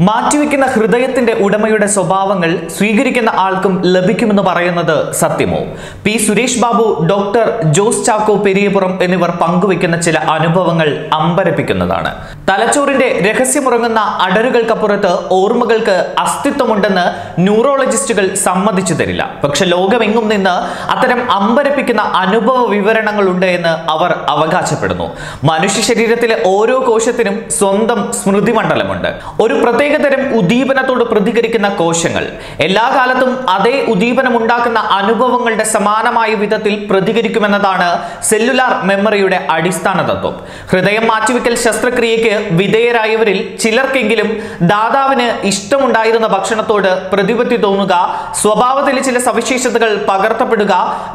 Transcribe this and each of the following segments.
മാറ്റിവെക്കുന്ന ഹൃദയത്തിന്റെ ഉടമയുടെ സ്വഭാവങ്ങൾ സ്വീകരിക്കുന്ന ആൾക്കും ലഭിക്കുമെന്ന് പറയുന്നത് സത്യമോ? പി. സുരേഷ് ബാബു ഡോക്ടർ ജോസ് ചാക്കോ പെരിയപുറം എന്നിവർ പങ്കുവെക്കുന്ന ചില അനുഭവങ്ങൾ അമ്പരപ്പിക്കുന്നതാണ്. തലച്ചോറിന്റെ രഹസ്യമുറങ്ങുന്ന അടരുകൾക്കപ്പുറത്ത് ഓർമ്മകൾക്ക് അസ്തിത്വമുണ്ടെന്ന് ന്യൂറോളജിസ്റ്റുകൾ സമ്മതിച്ചു തരില്ല. പക്ഷെ ലോകമെങ്ങും നിന്ന് അത്തരം അമ്പരപ്പിക്കുന്ന അനുഭവ വിവരണങ്ങളുണ്ട് എന്ന് അവർ അവകാശപ്പെടുന്നു. മനുഷ്യ ശരീരത്തിലെ ഓരോ കോശത്തിനും സ്വന്തം സ്മൃതി മണ്ഡലമുണ്ട് ഒരു പ്രത്യേകതരം ഉദ്ദീപനത്തോട് പ്രതികരിക്കുന്ന കോശങ്ങൾ എല്ലാ കാലത്തും അതേ ഉദ്ദീപനം ഉണ്ടാക്കുന്ന അനുഭവങ്ങളുടെ സമാനമായ വിധത്തിൽ പ്രതികരിക്കുമെന്നതാണ് സെല്ലുലാർ മെമ്മറിയുടെ അടിസ്ഥാന തത്വം. ഹൃദയം മാറ്റിവെക്കൽ ശസ്ത്രക്രിയയ്ക്ക് വിധേയരായവരിൽ ചിലർക്കെങ്കിലും ദാതാവിന് ഇഷ്ടമുണ്ടായിരുന്ന ഭക്ഷണത്തോട് പ്രതിപത്തി തോന്നുക സ്വഭാവത്തിൽ ചില സവിശേഷതകൾ പകർത്തപ്പെടുക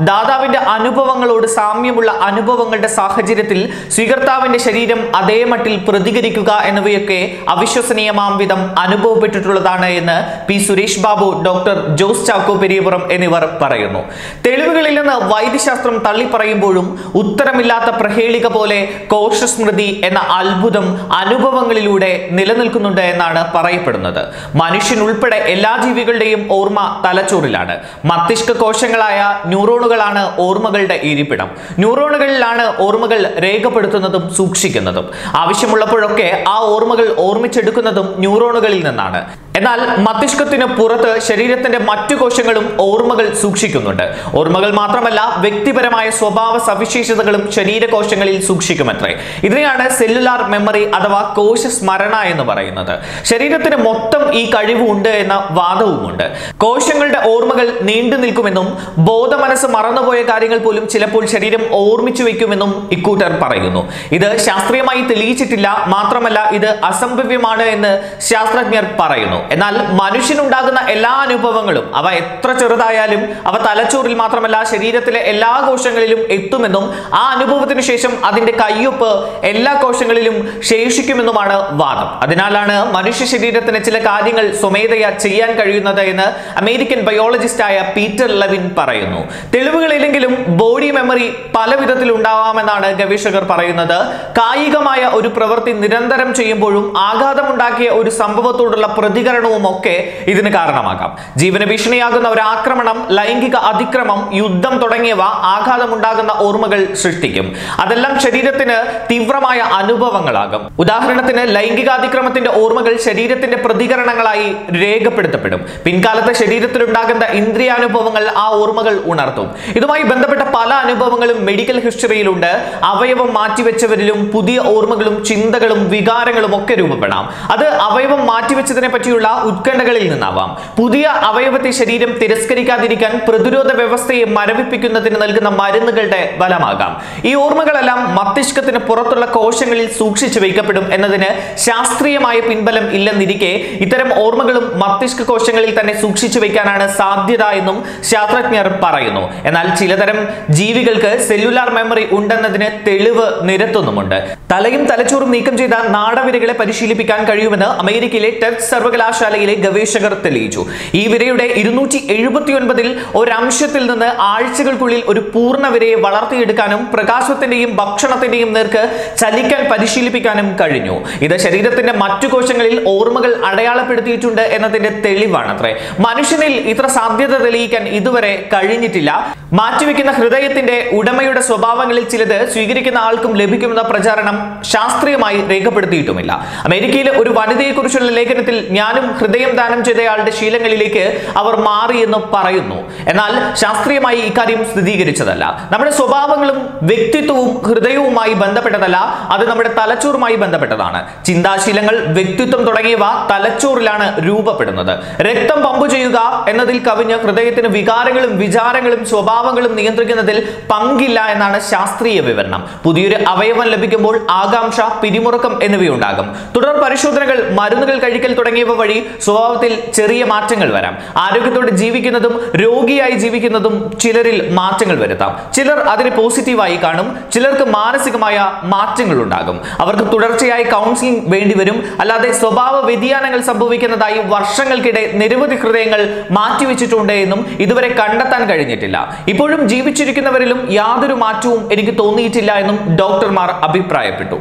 ദാതാവിന്റെ അനുഭവങ്ങളോട് സാമ്യമുള്ള അനുഭവങ്ങളുടെ സാഹചര്യത്തിൽ സ്വീകർത്താവിന്റെ ശരീരം അതേ മട്ടിൽ പ്രതികരിക്കുക എന്നിവയൊക്കെ അവിശ്വസനീയമാം വിധം അനുഭവപ്പെട്ടിട്ടുള്ളതാണ് എന്ന് പി സുരേഷ് ബാബു ഡോക്ടർ ജോസ് ചാക്കോ പെരിയപുറം എന്നിവർ പറയുന്നു. തെളിവുകളിൽ നിന്ന് വൈദ്യശാസ്ത്രം തള്ളിപ്പറയുമ്പോഴും ഉത്തരമില്ലാത്ത പ്രഹേളിക പോലെ കോശസ്മൃതി എന്ന അത്ഭുതം അനുഭവങ്ങളിലൂടെ നിലനിൽക്കുന്നുണ്ട് എന്നാണ് പറയപ്പെടുന്നത്. മനുഷ്യൻ ഉൾപ്പെടെ എല്ലാ ജീവികളുടെയും ഓർമ്മ തലച്ചോറിലാണ്. മസ്തിഷ്ക കോശങ്ങളായ ന്യൂറോണുകളാണ് ഓർമ്മകളുടെ ഇരിപ്പിടം. ന്യൂറോണുകളിലാണ് ഓർമ്മകൾ രേഖപ്പെടുത്തുന്നതും സൂക്ഷിക്കുന്നതും. ആവശ്യമുള്ളപ്പോഴൊക്കെ ആ ഓർമ്മകൾ ഓർമ്മിച്ചെടുക്കുന്നതും ന്യൂറോണുകളിൽ നിന്നാണ്. എന്നാൽ മസ്തിഷ്കത്തിന് പുറത്ത് ശരീരത്തിന്റെ മറ്റു കോശങ്ങളും ഓർമ്മകൾ സൂക്ഷിക്കുന്നുണ്ട്. ഓർമ്മകൾ മാത്രമല്ല വ്യക്തിപരമായ സ്വഭാവ സവിശേഷതകളും ശരീരകോശങ്ങളിൽ സൂക്ഷിക്കുമത്രേ. ഇതിനെയാണ് സെല്ലുലാർ മെമ്മറി അഥവാ കോശ സ്മരണ എന്ന് പറയുന്നത്. ശരീരത്തിന് മൊത്തം ഈ കഴിവുണ്ട് എന്ന വാദവുമുണ്ട്. കോശങ്ങളുടെ ഓർമ്മകൾ നീണ്ടു നിൽക്കുമെന്നും ബോധമനസ് മറന്നുപോയ കാര്യങ്ങൾ പോലും ചിലപ്പോൾ ശരീരം ഓർമ്മിച്ചു വയ്ക്കുമെന്നും ഇക്കൂട്ടർ പറയുന്നു. ഇത് ശാസ്ത്രീയമായി തെളിയിച്ചിട്ടില്ല മാത്രമല്ല ഇത് അസംഭവ്യമാണ് എന്ന് ശാസ്ത്രജ്ഞർ പറയുന്നു. എന്നാൽ മനുഷ്യനുണ്ടാകുന്ന എല്ലാ അനുഭവങ്ങളും അവ എത്ര ചെറുതായാലും അവ തലച്ചോറിൽ മാത്രമല്ല ശരീരത്തിലെ എല്ലാ കോശങ്ങളിലും എത്തുമെന്നും ആ അനുഭവത്തിന് ശേഷം അതിന്റെ കയ്യൊപ്പ് എല്ലാ കോശങ്ങളിലും ശേഷിക്കുമെന്നുമാണ് വാദം. അതിനാലാണ് മനുഷ്യ ശരീരത്തിന് ചില കാര്യങ്ങൾ സ്വമേധയാ ചെയ്യാൻ കഴിയുന്നത് എന്ന് അമേരിക്കൻ ബയോളജിസ്റ്റായ പീറ്റർ ലെവിൻ പറയുന്നു. തെളിവുകളില്ലെങ്കിലും ബോഡി മെമ്മറി പല വിധത്തിൽ ഉണ്ടാവാമെന്നാണ് ഗവേഷകർ പറയുന്നത്. കായികമായ ഒരു പ്രവൃത്തി നിരന്തരം ചെയ്യുമ്പോഴും ആഘാതമുണ്ടാക്കിയ ഒരു സംഭവത്തോടുള്ള പ്രതികരണവും ഒക്കെ ഇതിന് കാരണമാകാം. ജീവന ഭീഷണിയാകുന്ന ഒരു ആക്രമണം ലൈംഗിക അതിക്രമം യുദ്ധം തുടങ്ങിയവ ആഘാതമുണ്ടാകുന്ന ഓർമ്മകൾ സൃഷ്ടിക്കും. അതെല്ലാം ശരീരത്തിന് തീവ്രമായ അനുഭവങ്ങളാകും. ഉദാഹരണത്തിന് ലൈംഗികാതിക്രമത്തിന്റെ ഓർമ്മകൾ ശരീരത്തിന്റെ പ്രതികരണങ്ങളായി രേഖപ്പെടുത്തപ്പെടും. പിൻകാലത്ത് ശരീരത്തിലുണ്ടാകുന്ന ഇന്ദ്രിയാനുഭവങ്ങൾ ആ ഓർമ്മകൾ ഉണർത്തും. ഇതുമായി ബന്ധപ്പെട്ട പല അനുഭവങ്ങളും മെഡിക്കൽ ഹിസ്റ്ററിയിലുണ്ട്. അവയവം മാറ്റിവെച്ചവരിലും പുതിയ ഓർമ്മകളും ചിന്തകളും വികാരങ്ങളും ഒക്കെ രൂപപ്പെടാം. അത് അവയവം മാറ്റിവെച്ചതിനെ പറ്റിയുള്ള ഉത്കണ്ഠകളിൽ നിന്നാവാം. പുതിയ അവയവത്തെ ശരീരം തിരസ്കരിക്കാതിരിക്കാൻ പ്രതിരോധ വ്യവസ്ഥയെ മരവിപ്പിക്കുന്നതിന് നൽകുന്ന മരുന്നുകളുടെ ബലമാകാം ഈ ഓർമ്മകളെല്ലാം മസ്തിഷ്കത്തിന് പുറത്തുള്ള കോശങ്ങളിൽ സൂക്ഷിച്ചു വയ്ക്കപ്പെടും എന്നതിന് ശാസ്ത്രീയമായ പിൻബലം ഇല്ലെന്നിരിക്കെ ഇത്തരം ഓർമ്മകളും മസ്തിഷ്ക കോശങ്ങളിൽ തന്നെ സൂക്ഷിച്ചു വയ്ക്കാനാണ് സാധ്യത എന്നും ശാസ്ത്രജ്ഞർ പറയുന്നു. എന്നാൽ ചിലതരം ജീവികൾക്ക് സെല്ലുലാർ മെമ്മറി ഉണ്ടെന്നതിന് തെളിവ് നിരത്തുന്നുമുണ്ട്. തലയും തലച്ചോറും നീക്കം ചെയ്ത നാടവിരകളെ പരിശീലിപ്പിക്കാൻ കഴിയുമെന്ന് അമേരിക്കയിലെ ടെഫ്റ്റ് സർവകലാശാലയിലെ ഗവേഷകർ തെളിയിച്ചു. ഈ വിരയുടെ ഇരുന്നൂറ്റി എഴുപത്തി ഒൻപതിൽ ഒരംശത്തിൽ നിന്ന് ആഴ്ചകൾക്കുള്ളിൽ ഒരു പൂർണ വിരയെ വളർത്തിയെടുക്കാനും പ്രകാശത്തിന്റെയും ഭക്ഷണത്തിന്റെയും നേർക്ക് ചലിക്കാൻ പരിശീലിപ്പിക്കാനും കഴിഞ്ഞു. ഇത് ശരീരത്തിന്റെ മറ്റു കോശങ്ങളിൽ ഓർമ്മകൾ അടയാളപ്പെടുത്തിയിട്ടുണ്ട് എന്നതിന്റെ തെളിവാണത്രേ. മനുഷ്യനിൽ ഇത്ര സാധ്യത തെളിയിക്കാൻ ഇതുവരെ കഴിഞ്ഞിട്ടില്ല. മാറ്റിവെക്കുന്ന ഹൃദയത്തിന്റെ ഉടമയുടെ സ്വഭാവങ്ങളിൽ ചിലത് സ്വീകരിക്കുന്ന ആൾക്കും ലഭിക്കുമെന്ന പ്രചാരണം ശാസ്ത്രീയമായി രേഖപ്പെടുത്തിയിട്ടുമില്ല. അമേരിക്കയിലെ ഒരു വനിതയെക്കുറിച്ചുള്ള ലേഖനത്തിൽ ഞാനും ഹൃദയം ദാനം ചെയ്തയാളുടെ ശീലങ്ങളിലേക്ക് അവർ മാറിയെന്ന് പറയുന്നു. എന്നാൽ ശാസ്ത്രീയമായി ഇക്കാര്യം സ്ഥിരീകരിച്ചതല്ല. നമ്മുടെ സ്വഭാവങ്ങളും വ്യക്തിത്വവും ഹൃദയവുമായി ബന്ധപ്പെട്ടതല്ല അത് നമ്മുടെ തലച്ചോറുമായി ബന്ധപ്പെട്ടതാണ്. ചിന്താശീലങ്ങൾ വ്യക്തിത്വം തുടങ്ങിയവ തലച്ചോറിലാണ് രൂപപ്പെടുന്നത്. രക്തം പമ്പ് ചെയ്യുക എന്നതിൽ കവിഞ്ഞ് ഹൃദയത്തിന് വികാരങ്ങളും വിചാരങ്ങളും സ്വഭാവങ്ങളും നിയന്ത്രിക്കുന്നതിൽ പങ്കില്ല എന്നാണ് ശാസ്ത്രീയ വിവരണം. പുതിയൊരു അവയവം ലഭിക്കുമ്പോൾ ആകാംക്ഷ പിരിമുറുക്കം എന്നിവയുണ്ടാകും. തുടർ പരിശോധനകൾ മരുന്നുകൾ കഴിക്കൽ തുടങ്ങിയവ വഴി സ്വഭാവത്തിൽ ചെറിയ മാറ്റങ്ങൾ വരാം. ആരോഗ്യത്തോടെ ജീവിക്കുന്നതും രോഗിയായി ജീവിക്കുന്നതും ചിലരിൽ മാറ്റങ്ങൾ വരുത്താം. ചിലർ അതിനെ പോസിറ്റീവായി കാണും. ചിലർക്ക് മാനസികമായ മാറ്റങ്ങൾ ഉണ്ടാകും. അവർക്ക് തുടർച്ചയായി കൗൺസിലിംഗ് വേണ്ടിവരും അല്ലാതെ സ്വഭാവ വ്യതിയാനങ്ങൾ സംഭവിക്കുന്നതായി വർഷങ്ങൾക്കിടെ നിരവധി ഹൃദയങ്ങൾ മാറ്റിവെച്ചിട്ടുണ്ട് എന്നും ഇതുവരെ കണ്ടെത്താൻ കഴിഞ്ഞിട്ടില്ല. ഇപ്പോഴും ജീവിച്ചിരിക്കുന്നവരിലും യാതൊരു മാറ്റവും എനിക്ക് തോന്നിയിട്ടില്ല എന്നും ഡോക്ടർമാർ അഭിപ്രായപ്പെട്ടു.